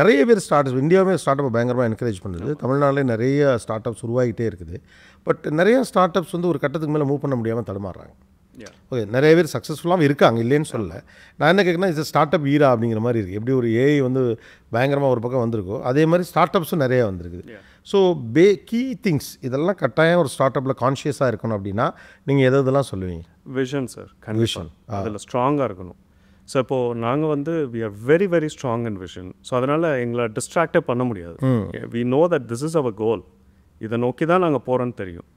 நிறைய பேர் ஸ்டார்ட் இந்தியாவே ஸ்டார்ட் அப் பயங்கரமாக என்கரேஜ் பண்ணுது தமிழ்நாட்டிலே நிறைய ஸ்டார்ட் அப்ஸ் உருவாகிட்டே இருக்குது. பட் நிறைய ஸ்டார்ட் அப்ஸ் வந்து ஒரு கட்டத்துக்கு மேலே மூவ் பண்ண முடியாமல் தடுமாறுறாங்க. ஓகே நிறைய பேர் சக்ஸஸ்ஃபுல்லாகவும் இருக்காங்க இல்லைன்னு சொல்லல. நான் என்ன கேட்குறேன்னா இது ஸ்டார்ட் அப் ஈரா அப்படிங்கிற மாதிரி இருக்குது எப்படி ஒரு ஏஐ வந்து பயங்கரமாக ஒரு பக்கம் வந்திருக்கோ அதே மாதிரி ஸ்டார்ட் அப்ஸும் நிறைய வந்திருக்குது. ஸோ பே கீ திங்ஸ் இதெல்லாம் கட்டாயம் ஒரு ஸ்டார்ட் அப்பில் கான்ஷியஸாக இருக்கணும் அப்படின்னா நீங்கள் எது இதெல்லாம் சொல்லுவீங்க? விஷன் சார் கண்டிப்பாக அதில் ஸ்ட்ராங்காக இருக்கணும். ஸோ இப்போது நாங்கள் வந்து we are very very strong in vision so அதனால் எங்களை டிஸ்ட்ராக்டே பண்ண முடியாது. We know that this is our goal இதை நோக்கி தான் நாங்கள் போகிறோன்னு தெரியும்.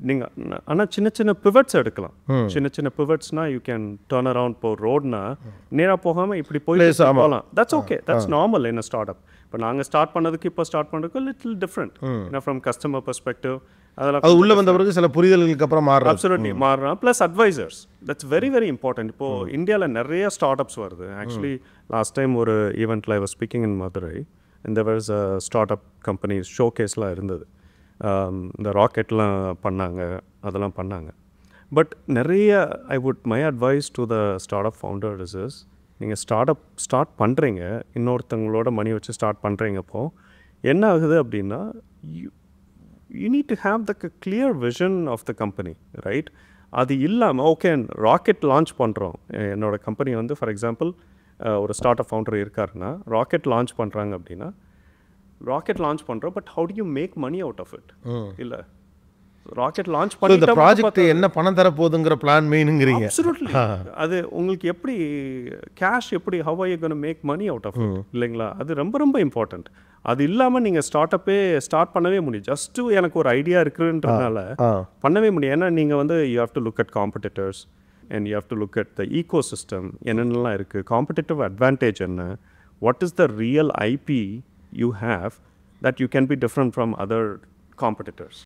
நீங்கள் ஆனால் சின்ன சின்ன பிவட்ஸ் எடுக்கலாம். சின்ன சின்ன பிவட்ஸ்னா யூ கேன் டேர்ன் அரவுண்ட் இப்போ ரோட்னா நேராக போகாமல் இப்படி போய். போகலாம். தட்ஸ் ஓகே தட்ஸ் நார்மல் என்ன ஸ்டார்ட் அப் இப்போ நாங்கள் ஸ்டார்ட் பண்ணதுக்கு இப்போ ஸ்டார்ட் பண்ணுறதுக்கு லிட்டில் டிஃப்ரெண்ட் ஏன்னா ஃப்ரம் கஸ்டமர் பெர்ஸ்பெக்டிவ் அதெல்லாம் அது உள்ளே வந்த பிறகு சில புரிதல்களுக்கு அப்புறம் மாறுறது absolutely மாறுறான் plus advisors that's very very important இப்போ இந்தியாவில் நிறைய ஸ்டார்ட் அப்ஸ் வருது. ஆக்சுவலி லாஸ்ட் டைம் ஒரு ஈவெண்ட்டில் I was speaking in Madurai இந்த was start up companies show கேஸ்லாம் இருந்தது. இந்த ராக்கெட்லாம் பண்ணாங்க அதெல்லாம் பண்ணாங்க. பட் நிறைய I would my advice to the start up founders is நீங்கள் ஸ்டார்ட் அப் ஸ்டார்ட் பண்ணுறீங்க இன்னொருத்தவங்களோட மணி வச்சு ஸ்டார்ட் பண்ணுறீங்கப்போ என்ன ஆகுது அப்படின்னா you need to have the clear vision of the company right அது இல்லாமல் ஓகே ராக்கெட் லான்ச் பண்ணுறோம் என்னோட கம்பெனி வந்து ஃபார் எக்ஸாம்பிள் ஒரு ஸ்டார்ட் அப் ஃபவுண்டர் இருக்காருன்னா ராக்கெட் லான்ச் பண்ணுறாங்க அப்படின்னா ராக்கெட் லான்ச் பண்ணுறோம் but how do you make money out of it இல்லை? ராக்கெட் லான்ச் ஸோ இந்த பண்ணி ப்ராஜெக்ட் என்ன பணம் தரப்போகுதுங்கிற பிளான் மெயினுங்கிறீங்க அப்சல்யூட்லி அது உங்களுக்கு எப்படி கேஷ் எப்படி how I gonna make money out of இல்லைங்களா? அது ரொம்ப ரொம்ப இம்பார்ட்டன்ட் அது இல்லாமல் நீங்கள் ஸ்டார்ட் அப்பே ஸ்டார்ட் பண்ணவே முடியும். ஜஸ்ட்டு எனக்கு ஒரு ஐடியா இருக்குன்றதுனால பண்ணவே முடியும். ஏன்னா நீங்கள் வந்து you have to look at competitors and you have to look at the ecosystem என்னென்னலாம் இருக்குது காம்படிட்டிவ் அட்வான்டேஜ் என்ன? What is the real IP you have that you can be different from other competitors